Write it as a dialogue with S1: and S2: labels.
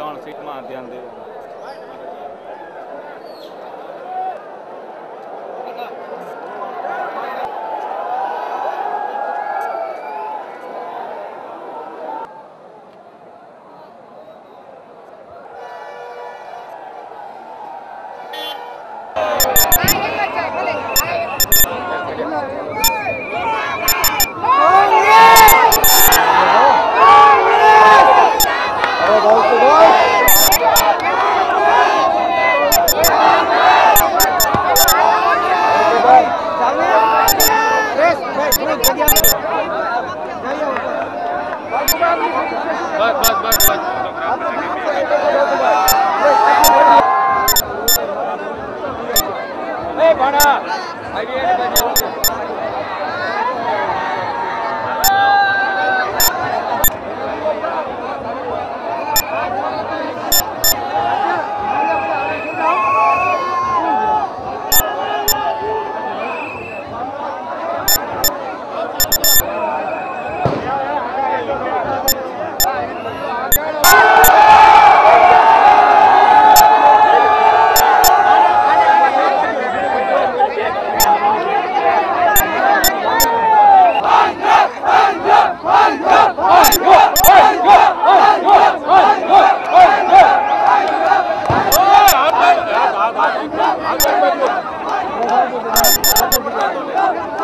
S1: ત્રણ સીટમાં ધ્યાન દેવું બસ ¡Ahí viene, 아!